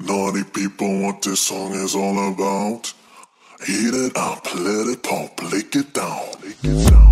Naughty people, what this song is all about. Heat it up, let it pop, lick it down, lick it down.